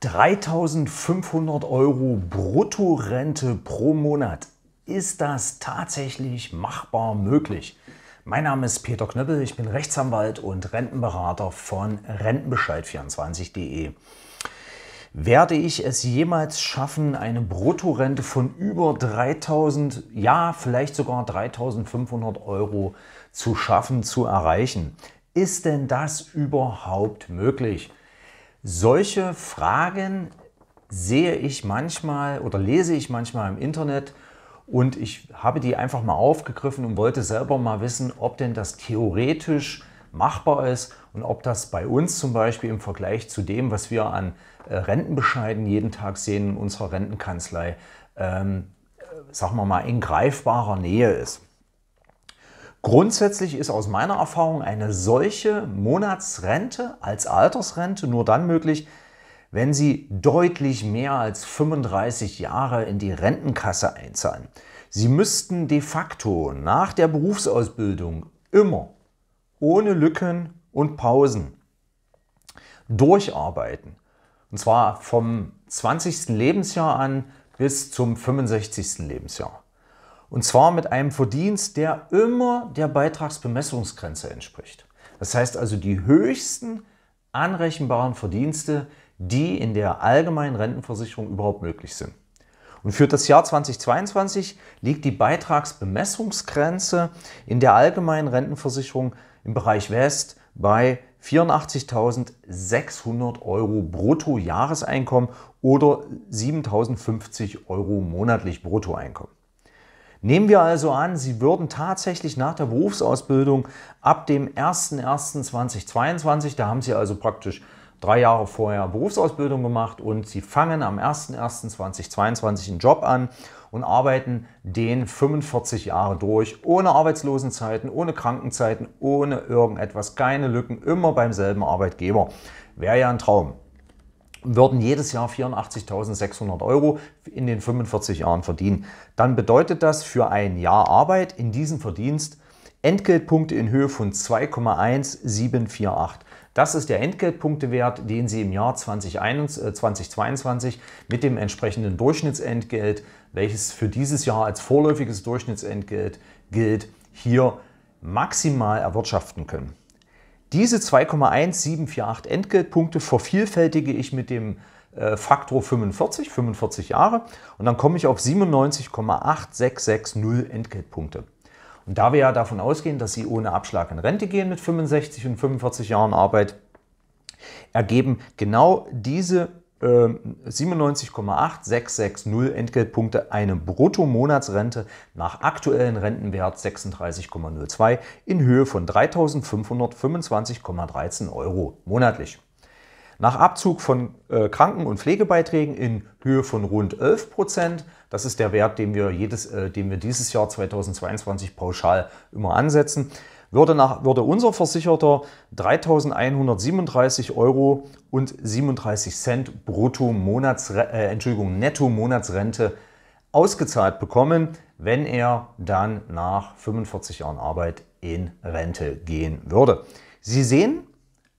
3500 Euro Bruttorente pro Monat. Ist das tatsächlich machbar möglich? Mein Name ist Peter Knöppel, ich bin Rechtsanwalt und Rentenberater von Rentenbescheid24.de. Werde ich es jemals schaffen, eine Bruttorente von über 3000, ja vielleicht sogar 3500 Euro zu schaffen, zu erreichen? Ist denn das überhaupt möglich? Solche Fragen sehe ich manchmal oder lese ich manchmal im Internet und ich habe die einfach mal aufgegriffen und wollte selber mal wissen, ob denn das theoretisch machbar ist und ob das bei uns zum Beispiel im Vergleich zu dem, was wir an äh, Rentenbescheiden jeden Tag sehen in unserer Rentenkanzlei, ähm, sagen wir mal, in greifbarer Nähe ist. Grundsätzlich ist aus meiner Erfahrung eine solche Monatsrente als Altersrente nur dann möglich, wenn Sie deutlich mehr als 35 Jahre in die Rentenkasse einzahlen. Sie müssten de facto nach der Berufsausbildung immer ohne Lücken und Pausen durcharbeiten. Und zwar vom 20. Lebensjahr an bis zum 65. Lebensjahr. Und zwar mit einem Verdienst, der immer der Beitragsbemessungsgrenze entspricht. Das heißt also die höchsten anrechenbaren Verdienste, die in der allgemeinen Rentenversicherung überhaupt möglich sind. Und für das Jahr 2022 liegt die Beitragsbemessungsgrenze in der allgemeinen Rentenversicherung im Bereich West bei 84.600 Euro Bruttojahreseinkommen oder 7.050 Euro monatlich Bruttoeinkommen. Nehmen wir also an, Sie würden tatsächlich nach der Berufsausbildung ab dem 01.01.2022, da haben Sie also praktisch drei Jahre vorher Berufsausbildung gemacht und Sie fangen am 01.01.2022 einen Job an und arbeiten den 45 Jahre durch, ohne Arbeitslosenzeiten, ohne Krankenzeiten, ohne irgendetwas, keine Lücken, immer beim selben Arbeitgeber. Wäre ja ein Traum würden jedes Jahr 84.600 Euro in den 45 Jahren verdienen. Dann bedeutet das für ein Jahr Arbeit in diesem Verdienst Entgeltpunkte in Höhe von 2,1748. Das ist der Entgeltpunktewert, den Sie im Jahr 2022 äh, mit dem entsprechenden Durchschnittsentgelt, welches für dieses Jahr als vorläufiges Durchschnittsentgelt gilt, hier maximal erwirtschaften können. Diese 2,1748 Entgeltpunkte vervielfältige ich mit dem äh, Faktor 45, 45 Jahre und dann komme ich auf 97,8660 Entgeltpunkte. Und da wir ja davon ausgehen, dass Sie ohne Abschlag in Rente gehen mit 65 und 45 Jahren Arbeit, ergeben genau diese 97,8660 ähm, Entgeltpunkte eine Bruttomonatsrente nach aktuellen Rentenwert 36,02 in Höhe von 3.525,13 Euro monatlich. Nach Abzug von äh, Kranken- und Pflegebeiträgen in Höhe von rund 11 Prozent, das ist der Wert, den wir, jedes, äh, den wir dieses Jahr 2022 pauschal immer ansetzen, würde, nach, würde unser Versicherter 3.137 Euro und 37 Cent brutto Monats, äh, Entschuldigung, netto Monatsrente ausgezahlt bekommen, wenn er dann nach 45 Jahren Arbeit in Rente gehen würde. Sie sehen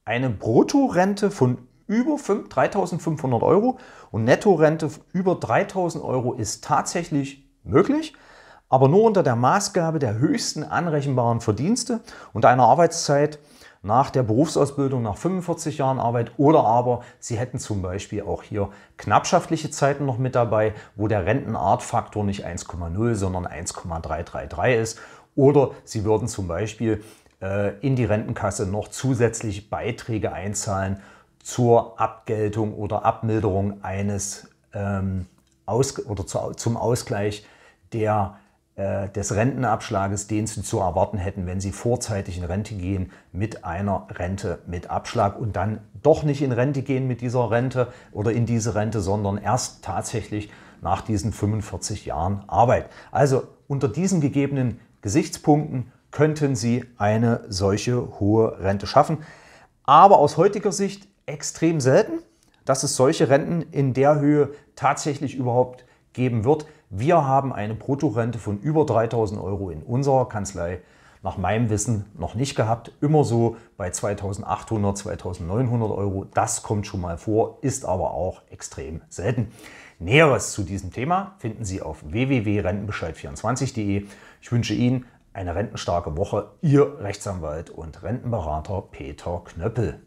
eine Bruttorente von über 3.500 Euro und Nettorente über 3.000 Euro ist tatsächlich möglich aber nur unter der Maßgabe der höchsten anrechenbaren Verdienste und einer Arbeitszeit nach der Berufsausbildung nach 45 Jahren Arbeit oder aber Sie hätten zum Beispiel auch hier knappschaftliche Zeiten noch mit dabei, wo der Rentenartfaktor nicht 1,0, sondern 1,333 ist. Oder Sie würden zum Beispiel äh, in die Rentenkasse noch zusätzlich Beiträge einzahlen zur Abgeltung oder Abmilderung eines ähm, Aus oder zu, zum Ausgleich der des Rentenabschlages, den Sie zu erwarten hätten, wenn Sie vorzeitig in Rente gehen mit einer Rente mit Abschlag und dann doch nicht in Rente gehen mit dieser Rente oder in diese Rente, sondern erst tatsächlich nach diesen 45 Jahren Arbeit. Also unter diesen gegebenen Gesichtspunkten könnten Sie eine solche hohe Rente schaffen. Aber aus heutiger Sicht extrem selten, dass es solche Renten in der Höhe tatsächlich überhaupt geben wird. Wir haben eine Bruttorente von über 3000 Euro in unserer Kanzlei nach meinem Wissen noch nicht gehabt. Immer so bei 2800, 2900 Euro. Das kommt schon mal vor, ist aber auch extrem selten. Näheres zu diesem Thema finden Sie auf www.rentenbescheid24.de. Ich wünsche Ihnen eine rentenstarke Woche. Ihr Rechtsanwalt und Rentenberater Peter Knöppel.